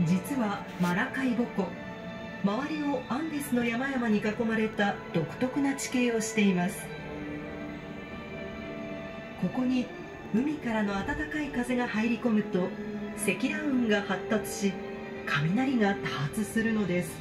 実はマラカイボ湖周りをアンデスの山々に囲まれた独特な地形をしています。ここに海からの暖かい風が入り込むと積乱雲が発達し雷が多発するのです。